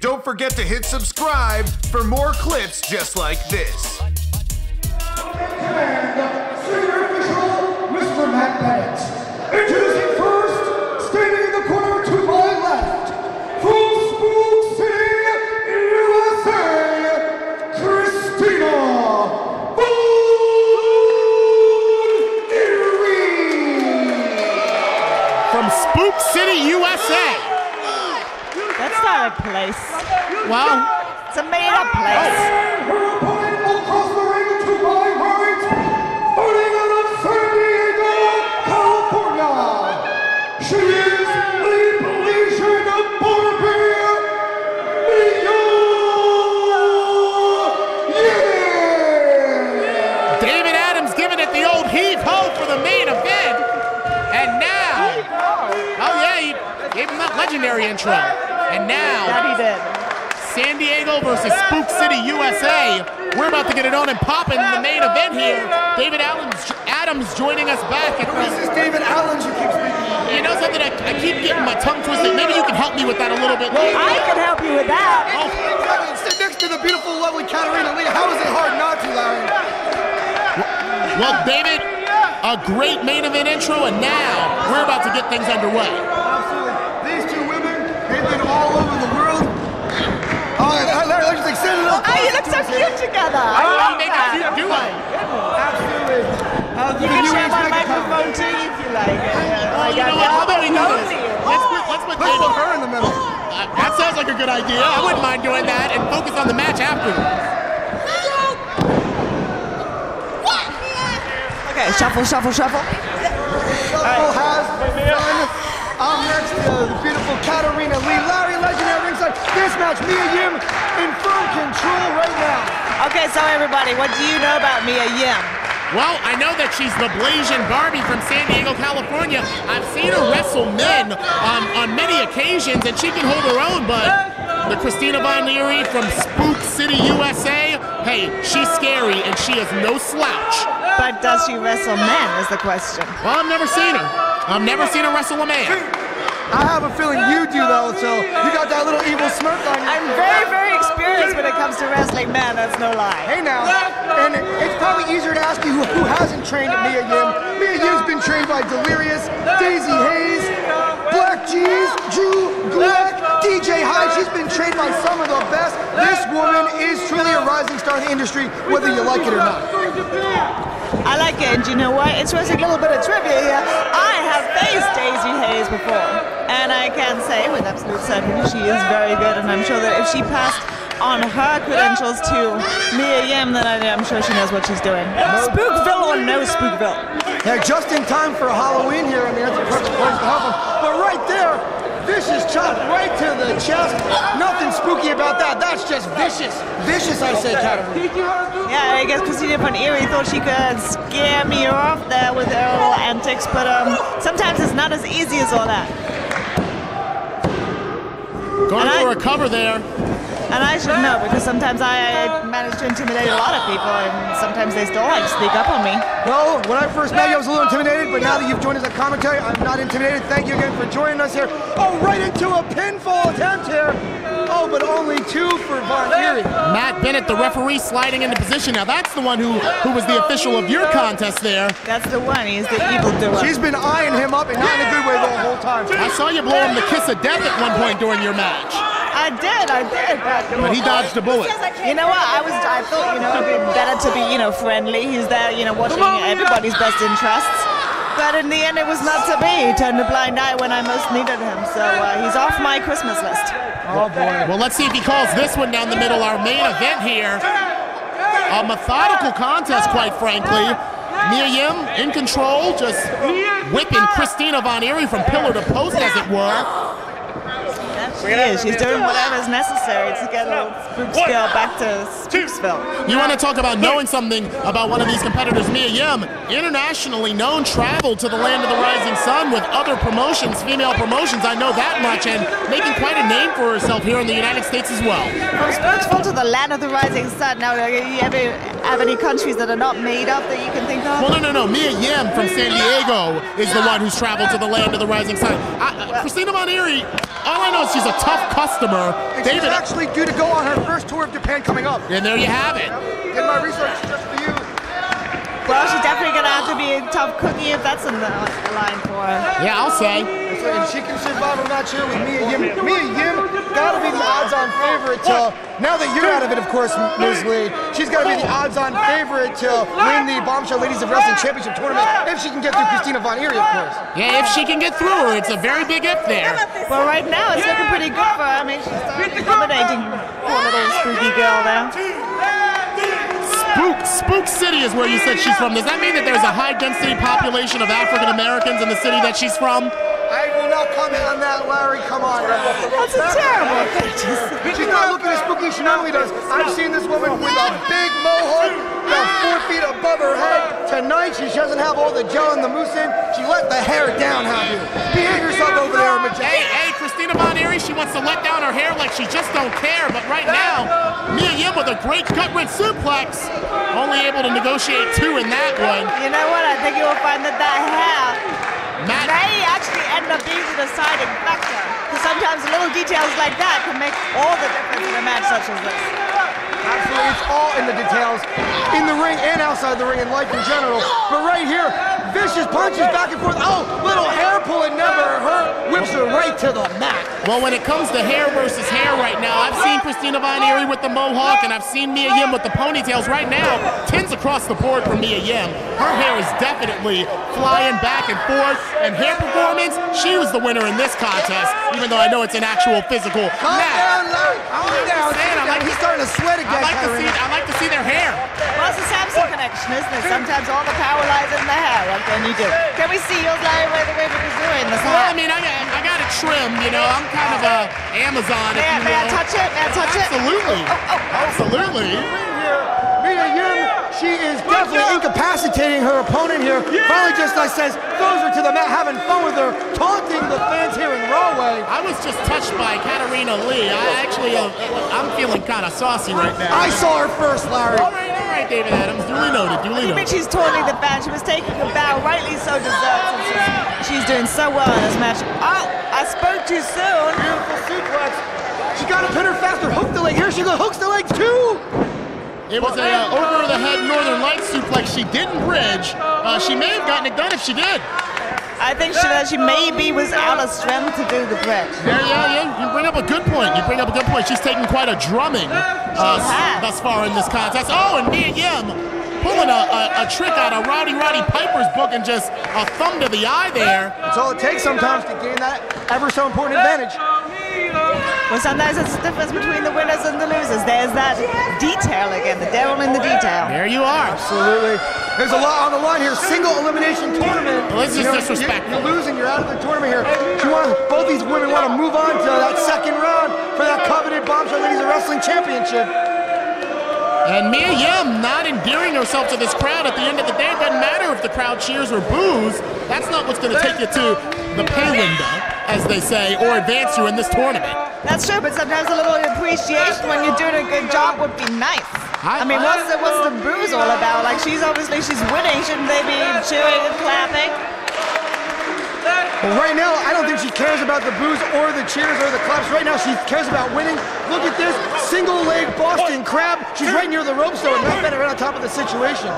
Don't forget to hit subscribe for more clips just like this. That's not a place. Well, It's a made up place. And her opponent across the ring to my right, fighting out of San Diego, California. She is the Polynesian Barbie Mia Yeah! David Adams giving it the old heave ho for the main event. And now, oh yeah, he gave him that legendary intro. And now, That he did. San Diego versus Spook City, USA. We're about to get it on and popping in the main event here. David Adams, Adams joining us back. At This is David Allen you keep speaking. you know something? I, I keep getting my tongue twisted. Maybe you can help me with that a little bit. I can help you with that. Sit next to the beautiful, lovely Katarina Lea. How is it hard not to, Larry? Well, David, a great main event intro, and now we're about to get things underway. Absolutely. Women, all over the world. Oh, and Larry, let's just extend it up. Oh, you look so cute together. I love you make a that. cute duo. Absolutely. Uh, You can share my microphone too if you like. Oh, you know what? How about we do this? Let's put, let's put Let's put her in the middle. Uh, that sounds like a good idea. I wouldn't mind doing that and focus on the match afterwards. Okay, shuffle, shuffle, shuffle. Shuffle has match, Mia Yim in firm control right now. Okay, so everybody, what do you know about Mia Yim? Well, I know that she's the Blasian Barbie from San Diego, California. I've seen her wrestle men on, on many occasions, and she can hold her own, but the Christina Von Leary from Spook City, USA, hey, she's scary, and she is no slouch. But does she wrestle men is the question. Well, I've never seen her. I've never seen her wrestle a man. I have a feeling you do though, so you got that little evil smirk on you. I'm very, very experienced when it comes to wrestling Man, that's no lie. Hey now, and it's probably easier to ask you who, who hasn't trained Mia Yim. Mia Yim's been trained by Delirious, Daizee Haze, Black G's, Drew Gulak, DJ Hyde. She's been trained by some of the best. This woman is truly a rising star in the industry, whether you like it or not. I like it, and you know what? It's a little bit of trivia here. I have faced Daizee Haze before, and I can say with absolute certainty she is very good, and I'm sure that if she passed on her credentials to Mia Yim, then I'm sure she knows what she's doing. Spookville or no Spookville? Yeah, just in time for Halloween here. I mean, that's a perfect place to have them. But right vicious chop right to the chest. Nothing spooky about that. That's just vicious. Vicious, I say, Katarina. Yeah, I guess Christina Von Eerie thought she could scare me off there with her little antics, but um, sometimes it's not as easy as all that. Going And I- for a cover there. And I should know because sometimes I manage to intimidate a lot of people, and sometimes they still like sneak up on me. Well, when I first met you, I was a little intimidated, but now that you've joined us at commentary, I'm not intimidated. Thank you again for joining us here. Oh, right into a pinfall attempt here. Oh, but only two for Von Eerie. Matt Bennett, the referee, sliding into position. Now that's the one who, who was the official of your contest there. That's the one. He's the evil doer. She's been eyeing him up, and not in a good way the whole time. I saw you blow him the kiss of death at one point during your match, I did, I did. but he dodged a bullet. You know what? I was. I thought you know it'd be better to be you know friendly. He's there, you know, watching everybody's best interests. But in the end, it was not to be. He turned a blind eye when I most needed him. So uh, he's off my Christmas list. Oh, boy. Well, let's see if he calls this one down the middle. Our main event here, a methodical contest, quite frankly. Mia Yim in control, just whipping Christina Von Eerie from pillar to post, as it were. She is. She's doing whatever is necessary to get old Spook Scale back to Spooksville. You want to talk about knowing something about one of these competitors, Mia Yim, internationally known, traveled to the land of the rising sun with other promotions, female promotions. I know that much, and making quite a name for herself here in the United States as well. From Spooksville to the land of the rising sun. Now, every, have any countries that are not made up that you can think of? Well, no, no, no. Mia Yim from San Diego is the one who's traveled to the land of the rising sun. I, uh, Christina Von Eerie, all I know is she's a tough customer. And she's David, actually due to go on her first tour of Japan coming up. and there you have it. Did my research just for you. Well, she's definitely gonna have to be a tough cookie if that's in the line for her. Yeah, I'll say. And she can survive a match here with Mia Yim. Mia Yim gotta be the odds-on favorite to, now that you're out of it, of course, Ms. Lea, she's gotta be the odds-on favorite to win the Bombshell Ladies of Wrestling Championship Tournament if she can get through Christina Von Eerie, of course. Yeah, if she can get through her, it's a very big if there. Well, right now it's looking pretty good for her. I mean, she's accommodating poor little spooky girl there. Spook, Spook City is where you said she's from. Does that mean that there's a high density population of African Americans in the city that she's from? I will not comment on that, Larry. Come on. That's a terrible thing to say. She's not looking as spooky as she normally does. I've seen this woman with a big mohawk, about four feet above her head. Tonight, she doesn't have all the gel and the mousse in. She let the hair down, have you? Behave yourself over there, Hey, Majestic. hey, Christina Von Eerie, she wants to let down her hair like she just don't care. But right now, Mia Yim with a great gut wrench suplex, only able to negotiate two in that one. You know what? I think you will find that that hair Matt, may actually end up being the deciding factor. Because sometimes little details like that can make all the difference in a match such as this. Absolutely, it's all in the details, in the ring and outside the ring, and life in general. But right here, vicious punches back and forth. Oh, little hair pull, it never hurt. Whips her right to the mat. Well, when it comes to hair versus hair right now, I've seen Christina Von Eerie with the mohawk, and I've seen Mia Yim with the ponytails. Right now, tens across the board for Mia Yim. Her hair is definitely flying back and forth, and hair performance, she was the winner in this contest, even though I know it's an actual physical Calm match. down, Larry. Calm down. saying, I like- He's starting to sweat I again, like to see, I like to see their hair. Well, it's connection, isn't it? Sometimes all the power lies in the hair. What can you do? Can we see yours, Larry, way the way we're doing this? Well, I mean, I got, I got it trimmed, you know. I'm kind of a Amazon, if May I, you may I touch it? May I touch it? Absolutely. Oh, oh, oh. Absolutely. Mia Yim, she is definitely incapacitating her opponent here. Finally, just like says, throws her to the mat, having fun with her, taunting the fans here in Rahway. I was just touched by Katarina Lea. I actually, uh, I'm feeling kind of saucy right now. I saw her first, Larry. All right, all right, David Adams. Duly noted, duly I think she's totally the fans. She was taking a bow, rightly so deserved, she's, she's doing so well in this match. Oh, I spoke too soon. Beautiful suplex. She got to pin her faster. Hook the leg. Here she goes. Hooks the leg too. It was a uh, over-the-head Northern Lights suplex. She didn't bridge. Uh, she may have gotten it done if she did. I think she, that she maybe was out of strength to do the bridge. Yeah, yeah, yeah. You bring up a good point. You bring up a good point. She's taken quite a drumming uh, She thus far in this contest. Oh, and Mia Yim pulling a, a, a trick out of Rowdy Roddy Piper's book and just a thumb to the eye there. That's all it takes sometimes to gain that ever so important advantage. Well, sometimes it's the difference between the winners and the losers. There's that detail again, the devil in the detail. There you are. Absolutely. There's a lot on the line here. Single elimination tournament. Well, this is You know, disrespectful. You're, you're losing. You're out of the tournament here. She want both these women want to move on to that second round for that coveted Bombshell Ladies of Wrestling Championship. And Mia Yim not endearing herself to this crowd at the end of the day. It doesn't matter if the crowd cheers or boos. That's not what's going to take you to the pay window, as they say, or advance you in this tournament. That's true, but sometimes a little appreciation when you're doing a good job would be nice. I- I mean, what's the what's the booze all about? Like she's obviously she's winning. Shouldn't they be cheering and clapping? Well, right now, I don't think she cares about the booze or the cheers or the claps. Right now, she cares about winning. Look at this single leg Boston Crab. She's right near the ropes, though, and not better right on top of the situation.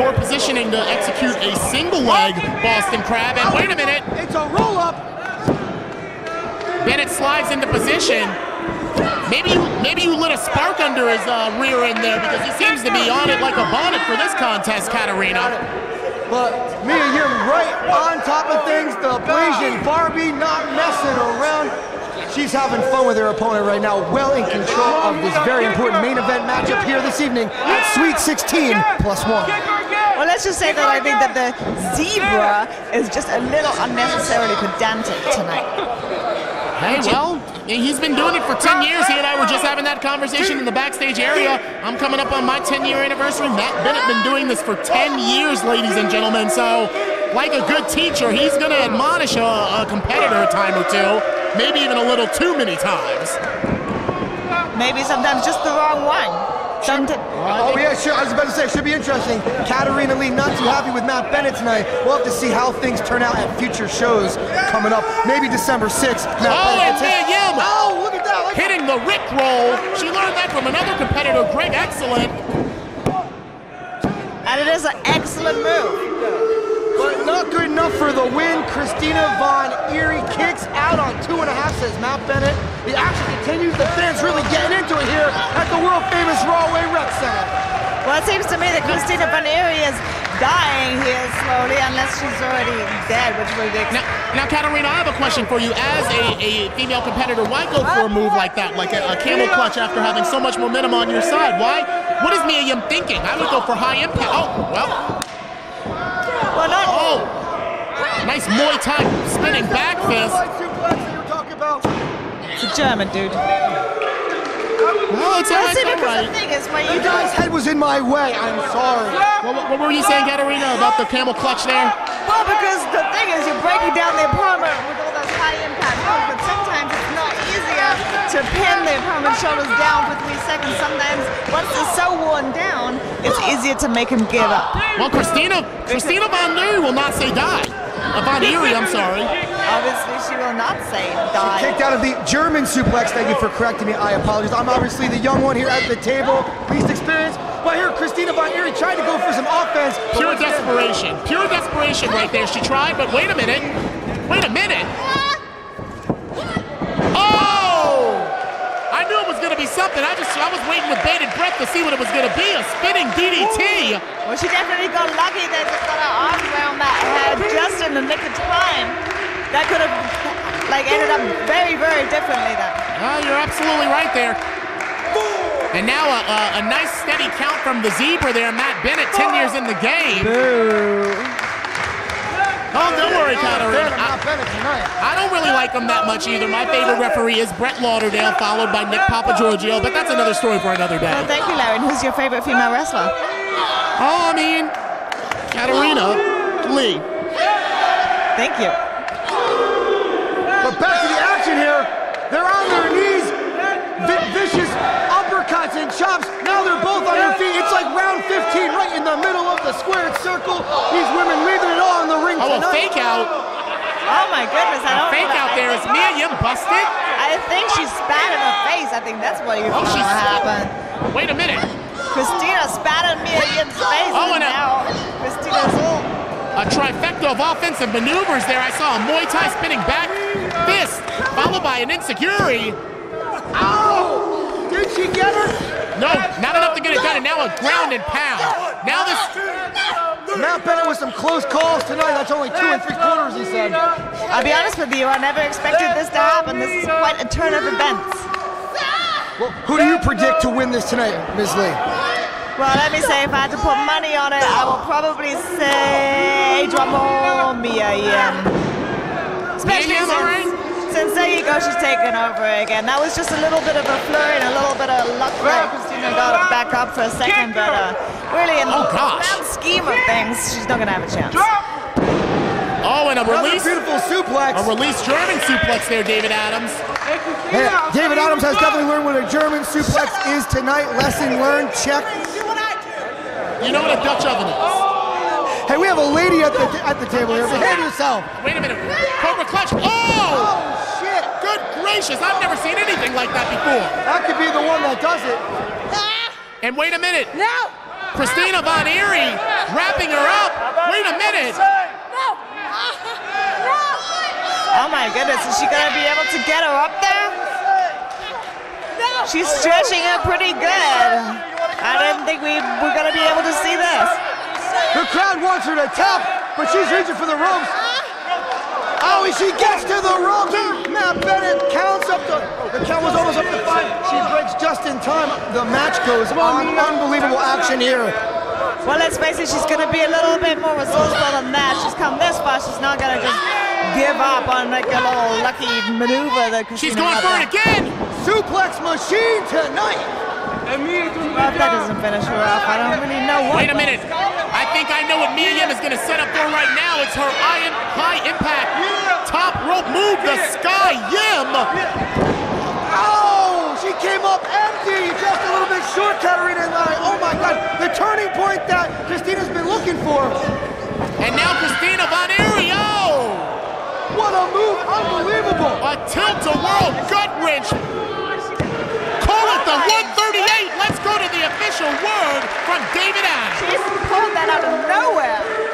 Poor positioning to execute a single leg Boston Crab. And wait a minute, It's a roll up. Bennett slides into position. Maybe you, maybe you lit a spark under his uh, rear end there because he seems to be on it like a bonnet for this contest, Katarina. But Mia Yim right on top of things. The Blasian Barbie not messing around. She's having fun with her opponent right now, well in control of this very important main event matchup here this evening at Sweet 16 plus one. Well, let's just say that I think that the zebra is just a little unnecessarily pedantic tonight. Hey, well, he's been doing it for 10 years. He and I were just having that conversation in the backstage area. I'm coming up on my 10 year anniversary. Matt Bennett been doing this for 10 years, ladies and gentlemen. So, like a good teacher, he's going to admonish a, a competitor a time or two, maybe even a little too many times. Maybe sometimes just the wrong one. Dun, dun. Oh yeah, sure. I was about to say, it should be interesting. Katarina Lea not too happy with Matt Bennett tonight. We'll have to see how things turn out at future shows coming up. Maybe December 6th. Matt Oh, Bennett and gets his- Mia Yim. Oh, look at that. Like Hitting the Rick roll. She learned that from another competitor, Greg Excellent. And it is an excellent move. But not good enough for the win. Christina Von Eerie kicks out on two and a half, says Matt Bennett. The action continues. The fans really getting into it here at the world famous Rahway Rec Center. Well, it seems to me that Christina Von Eerie is dying here slowly, unless she's already dead, which would be. Now, now, Katarina, I have a question for you. As a, a female competitor, why go for a move like that, like a, a camel clutch after having so much momentum on your side? Why? What is Mia Yim thinking? I would go for high impact. Oh, well, Well, not. oh. Nice Muay Thai spinning back fist. Light suplex that you were talking about. It's a German dude. Well, it's all Well, right, because right. the thing is, when The you guy's head was in my way. I'm sorry. What, what were you saying, Katarina, about the camel clutch there? Well, because the thing is, you're breaking down the opponent with all those high impact moves, but sometimes it's not easier to pin the opponent's shoulders down for three seconds. Sometimes, once they're so worn down, it's easier to make him give up. Well, Christina, Christina Von Leary will not say die. Uh, Von Eerie, I'm sorry. Obviously, she will not say die. Kicked out of the German suplex. Thank you for correcting me. I apologize. I'm obviously the young one here at the table, least experienced. But here, Christina Von Eerie tried to go for some offense. Pure desperation. Pure desperation right there. She tried, but wait a minute. Wait a minute. Oh! I knew it was going to be something. I just I was waiting with bated breath to see what it was going to be. A spinning DDT. Well, she definitely got lucky. They just got her arms around that head just in the nick of time. That could have, like, ended up very, very differently then. Oh, you're absolutely right there. And now a, a, a nice steady count from the zebra there, Matt Bennett, 10 years in the game. Oh, don't worry, Fan Katarina. I, Matt Bennett tonight. I don't really like him that much either. My favorite referee is Brett Lauderdale, followed by Nick Papa Papagiorgio, but that's another story for another day. Well, thank you, Larry. Who's your favorite female wrestler? Oh, I mean, Katarina Lea. Thank you. But back to the action here. They're on their knees. Vi- vicious uppercuts and chops. Now they're both on their feet. It's like round 15 right in the middle of the squared circle. These women leaving it all in the ring Oh, a fake out. Oh my goodness, I don't Fake know out there. Is Mia Yim busted? I think she spat in her face. I think that's what you Oh, thought she's- happened. Wait a minute. Christina spat in Mia Yim's face, Oh, and and now Christina's all. A trifecta of offensive maneuvers there. I saw a Muay Thai spinning back fist, followed by an insecurity. Ow! Did she get her? No, not enough to get it done, and now a ground and pound. Now this, Matt Bennett with some close calls tonight. That's only two and three quarters, he said. I'll be honest with you, I never expected this to happen. This is quite a turn of events. Well, who do you predict to win this tonight, Ms. Lea? Well, let me say, if I had to put money on it, I will probably say drum roll, Mia Yim. Especially Mia Yim, since, since there you go, she's taken over again. That was just a little bit of a flurry and a little bit of luck there. Christina got it back up for a second, but uh, really in the Oh, gosh. grand scheme of things, she's not going to have a chance. oh, and a Another release, beautiful suplex. a release German suplex there, David Adams. Hey, David Adams has definitely learned what a German suplex is tonight. Lesson learned. Check. You know what a Dutch oven is. Hey, we have a lady at the at the table here. Behave yourself. Wait a minute. Cobra clutch. Oh! Oh shit! Good gracious, I've never seen anything like that before. That could be the one that does it. Ah. And wait a minute. No. Christina ah. Von Eerie wrapping her up. Wait a minute. No. Ah. Oh my goodness, is she going to be able to get her up there? No. She's stretching her pretty good. I didn't think we were going to be able to see this. The crowd wants her to tap, but she's reaching for the ropes. Oh, she gets to the ropes. Matt Bennett counts up the. The count was almost up to five. She breaks just in time. The match goes on. Unbelievable action here. Well, let's face it, she's going to be a little bit more resourceful than that. She's come this far, she's not going to just give up on like a little lucky maneuver that She's going for it again. Suplex machine tonight. Well, that doesn't finish her off, I don't really know what. Wait a minute. I think I know what Mia Yim is going to set up for right now. It's her high, high impact top rope move, the Sky Yim. Oh, she came up empty, just a little bit short, Katarina and I. Oh my God, the turning point that Christina's been looking for. And now Christina Von oh! What a move, unbelievable. A tilt-a-whirl gut wrench. special word from David Allen. She pulled that out of nowhere.